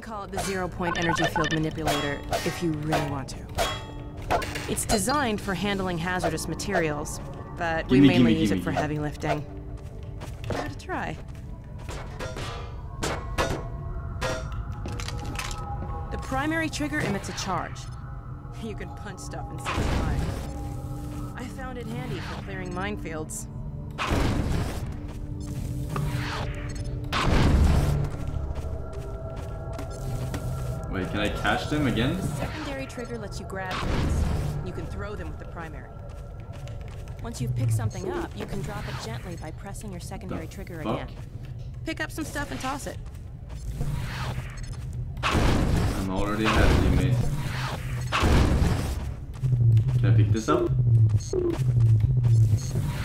can call it the zero-point energy field manipulator if you really want to. It's designed for handling hazardous materials, but we Gimme, mainly gimme, use gimme, it for heavy lifting. Give it a try. The primary trigger emits a charge. You can punch stuff and set it. I found it handy for clearing minefields. Wait, can I catch them again? The secondary trigger lets you grab things. You can throw them with the primary. Once you've picked something up, you can drop it gently by pressing your secondary The trigger fuck? again. Pick up some stuff and toss it. I'm already ahead of you, mate. Can I pick this up? Can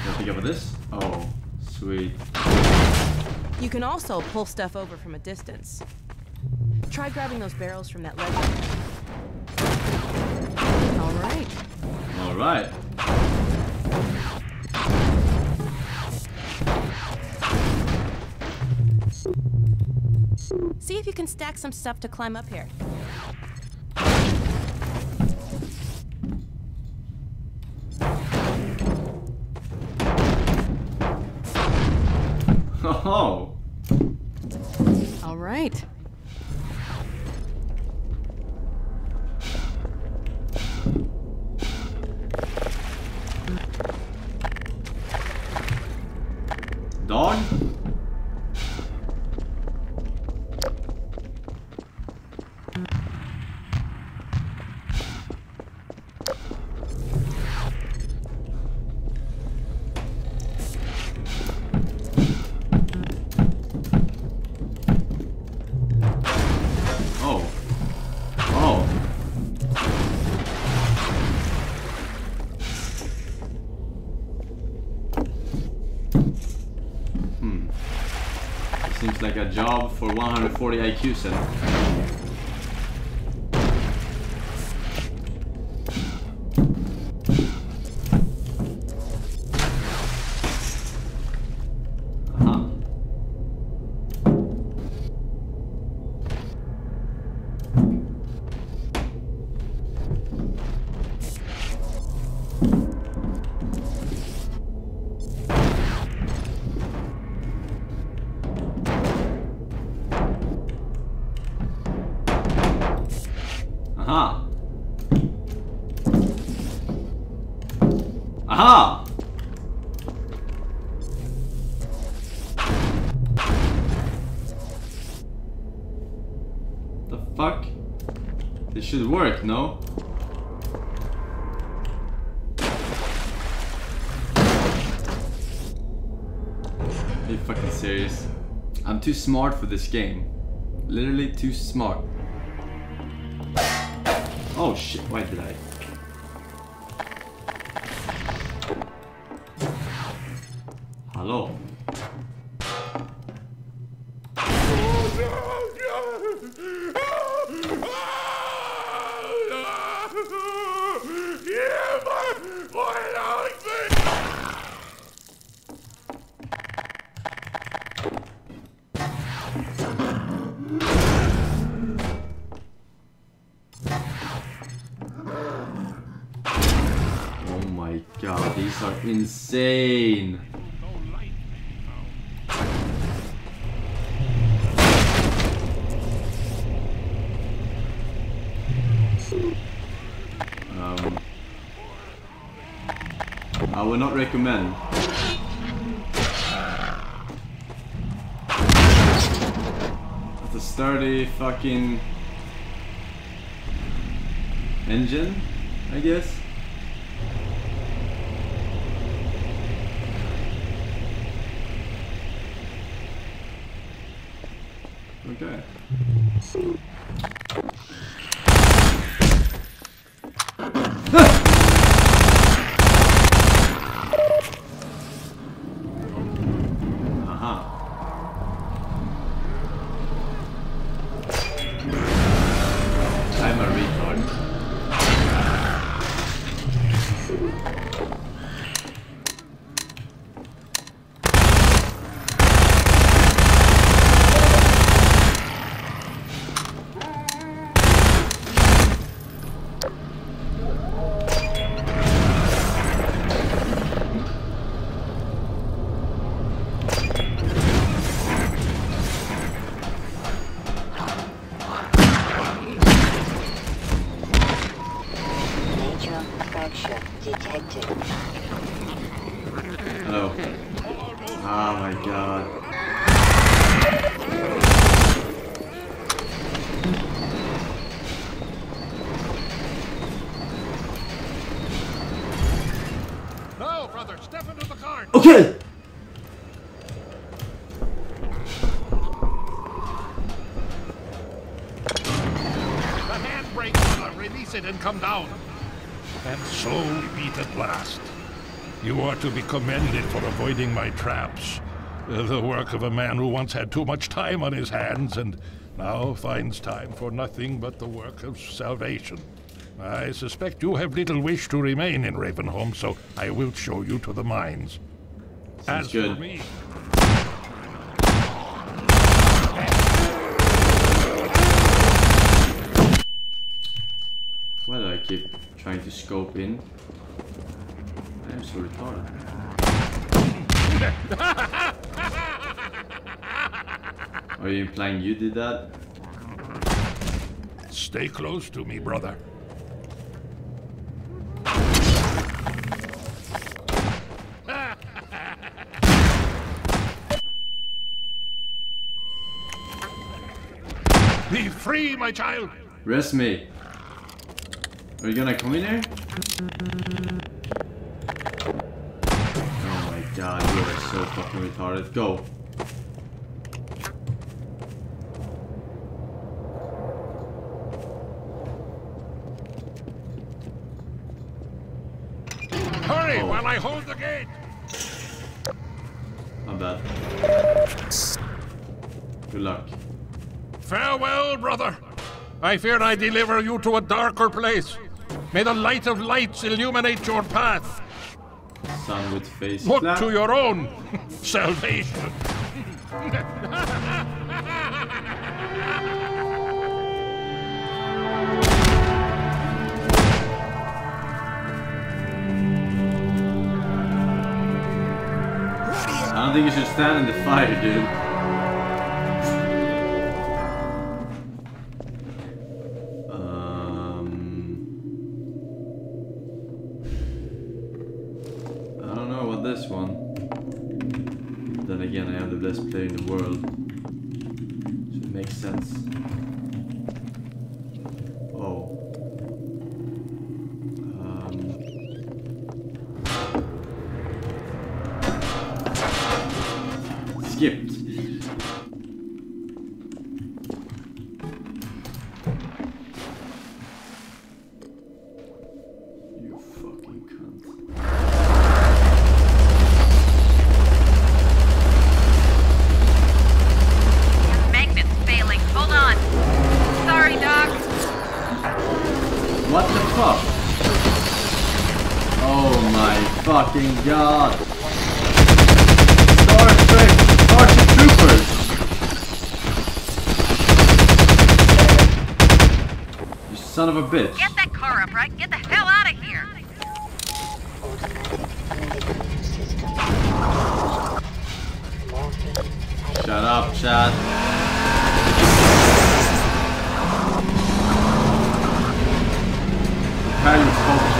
I pick up this? Oh, sweet. You can also pull stuff over from a distance. Try grabbing those barrels from that ledge. All right. Alright. See if you can stack some stuff to climb up here. Oh, All right. Seems like a job for 140 IQ set. This should work, no? Are you fucking serious? I'm too smart for this game. Literally too smart. Oh shit, why did I? Insane! Um, I would not recommend. It's a sturdy fucking engine, I guess. Okay. Aha. Come down. And so we meet at last. You are to be commended for avoiding my traps. The work of a man who once had too much time on his hands and now finds time for nothing but the work of salvation. I suspect you have little wish to remain in Ravenholm, so I will show you to the mines. Sounds As good. for me, Why do I keep trying to scope in? I am so retarded. Are you implying you did that? stay close to me, brother. Be free, my child. Rest me. Are you gonna come in here? Oh my god, you are so fucking retarded. Go. Hurry Oh. while I hold the gate. My bad. Good luck. Farewell, brother. I fear I deliver you to a darker place. May the light of lights illuminate your path. With face. Look to your own salvation. I don't think you should stand in the fire, dude. You Get that car up, right? Get the hell out of here. Shut up, Chad. Prepare your focus.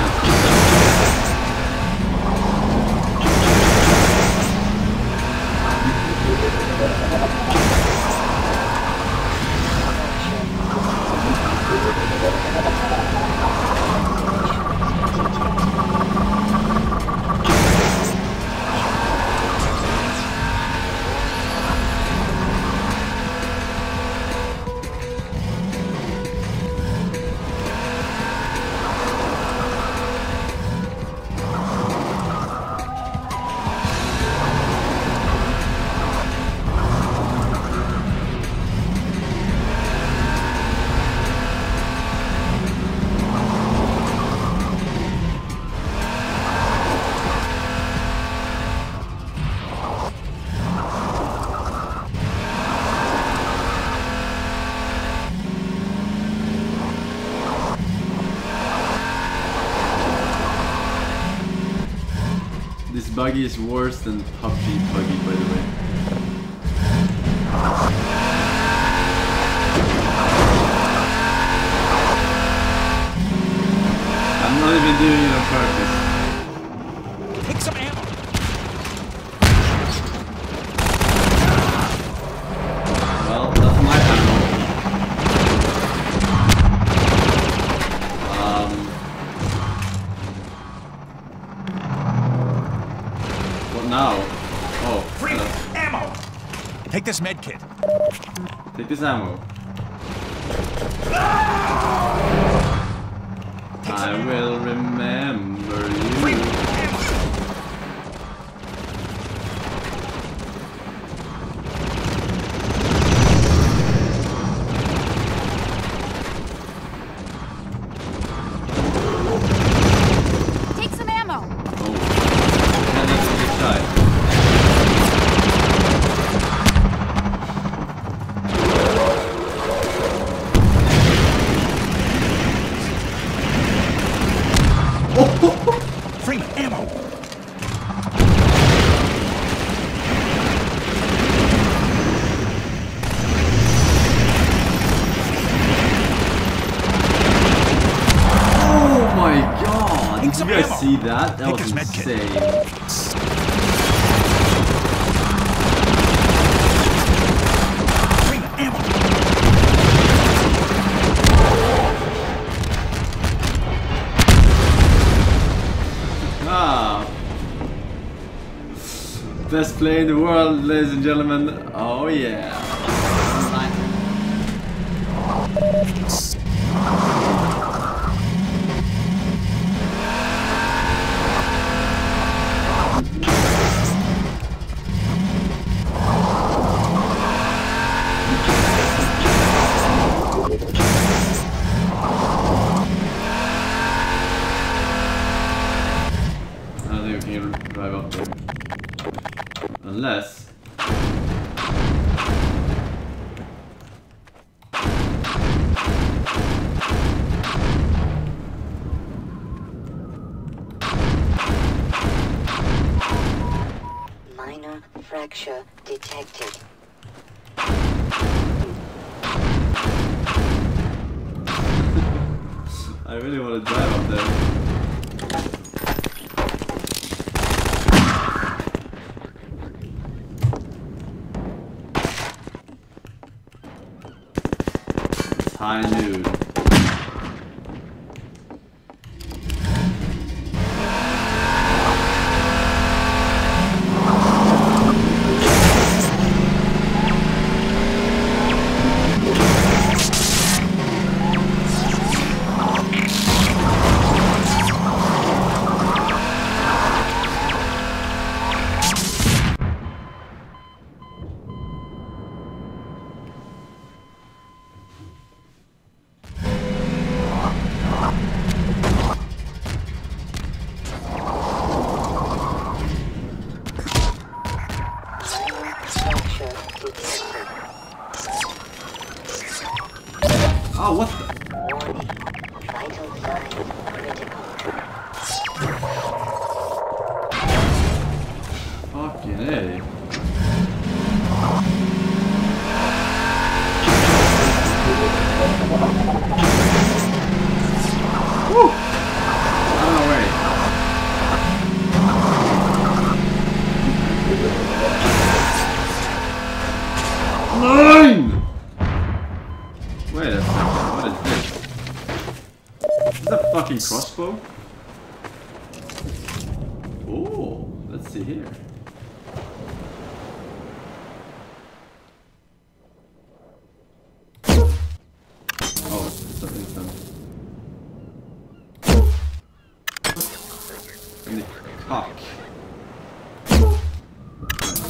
Buggy is worse than PUBG buggy, by the way. this medkit. Take this ammo. that? That was insane. Ah. Best play in the world, ladies and gentlemen. Oh yeah. fracture detected. I really want to drive up there. High news.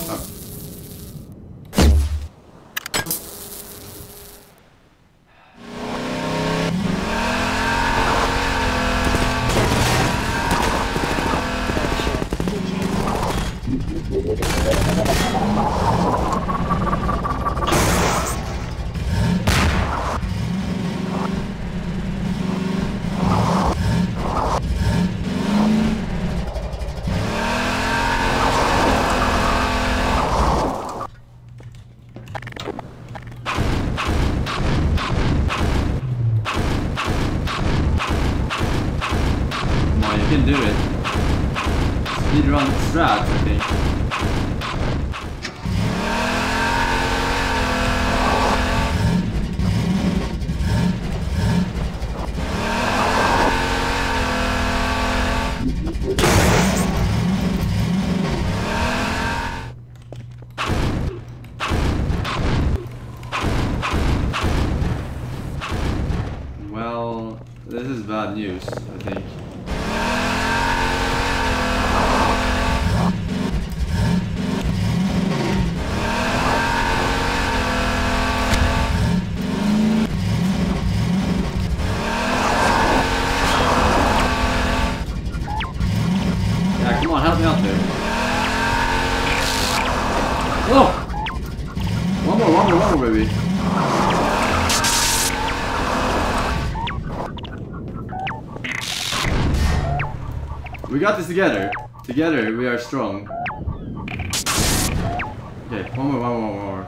Up. Oh! One more, one more, one more, baby. We got this together. Together, we are strong. Okay, one more, one more, one more.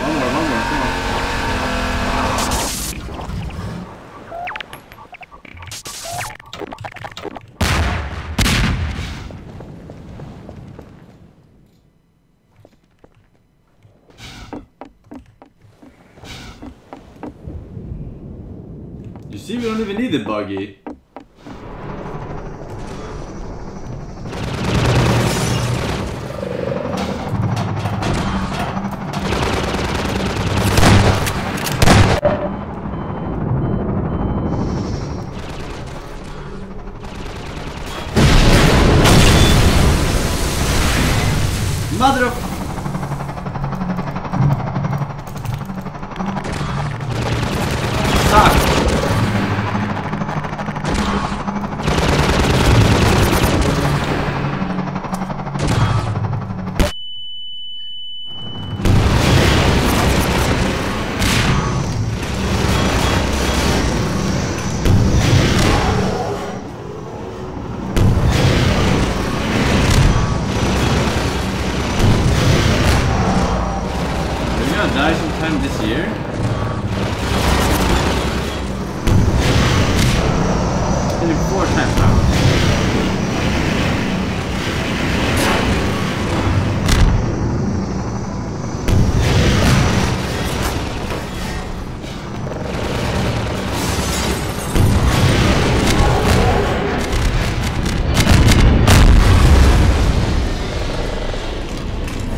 One more, one more, come on. You see, we don't even need the buggy.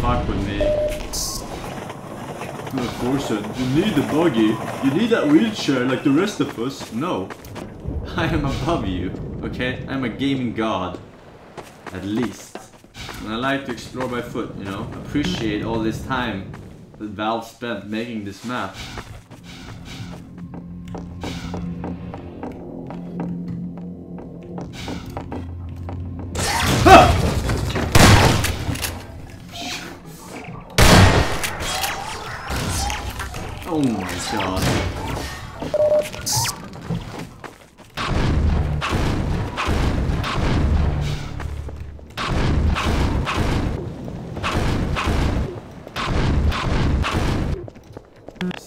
Fuck with me. Of course, you need the buggy. You need that wheelchair like the rest of us. No. I am above you, okay? I'm a gaming god. At least. And I like to explore by foot, you know? Appreciate all this time that Valve spent making this map.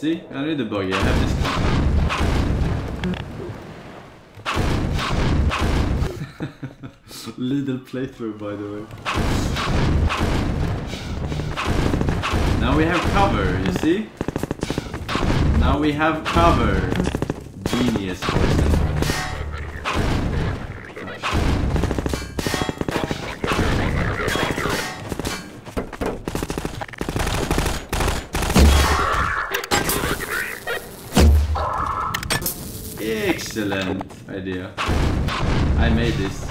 See? I need the buggy. I have this. Little playthrough, by the way. Now we have cover, you see? Now we have cover. Genius made this.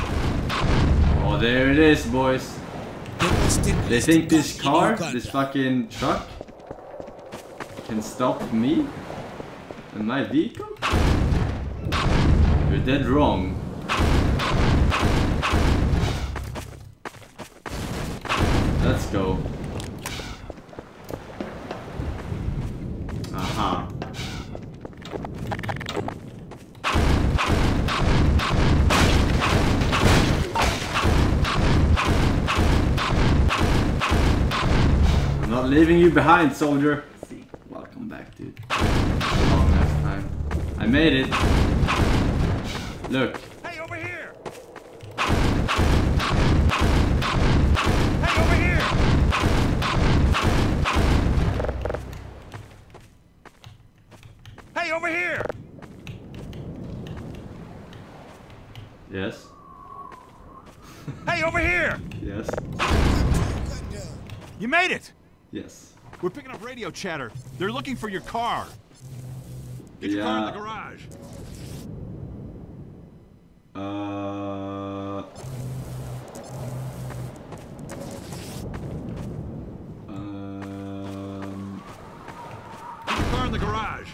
Oh, there it is, boys. They think this car, this fucking truck, can stop me and my vehicle? You're dead wrong. Let's go. Aha. I'm not leaving you behind, soldier. See, welcome back, dude. Time. I made it. Look. Hey, over here! Hey, over here! Hey, over here! Yes. Hey, over here! Yes. You made it! Yes. We're picking up radio chatter. They're looking for your car. Get your car in the garage. Uh. Um. Get your car in the garage.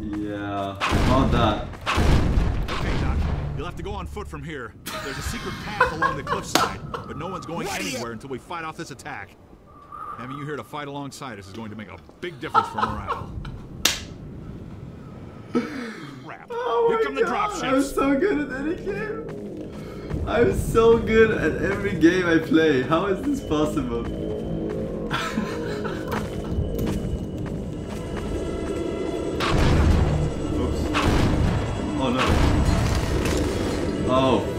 Yeah. About that. Okay, Doc. You'll have to go on foot from here. There's a secret path along the cliffside, but no one's going anywhere until we fight off this attack. Having you here to fight alongside us is going to make a big difference for morale. Crap. Oh here come the Oh I'm so good at any game. I'm so good at every game I play. How is this possible? Oops. Oh no. Oh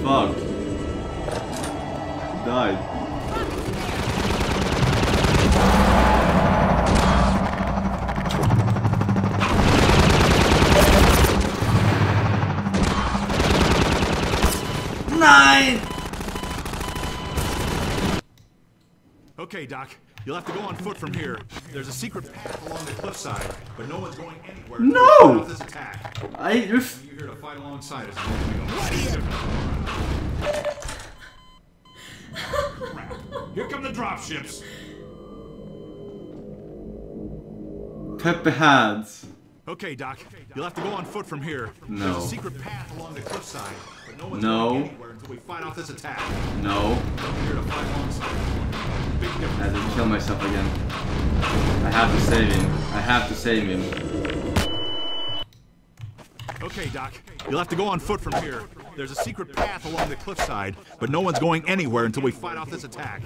Nine! Okay, Doc. You'll have to go on foot from here. There's a secret path along the cliffside, but no one's going anywhere. No! this attack. I ref- You here to fight alongside us is going to make a big difference. Crap. Here come the dropships. Peppy hands. Okay, Doc. You'll have to go on foot from here. No. There's a secret path along the cliffside, no one's No. anywhere until we fight off this attack. No. You here to fight alongside us. Big I had to kill myself again. I have to save him. I have to save him. Okay, Doc. You'll have to go on foot from here. There's a secret path along the cliffside, but no one's going anywhere until we fight off this attack.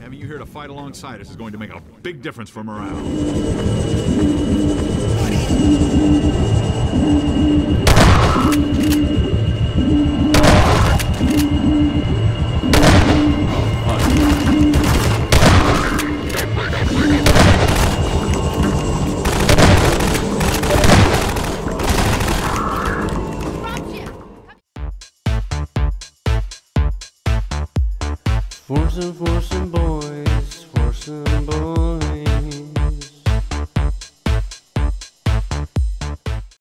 Having you here to fight alongside us is going to make a big difference for morale. Forcing, forcing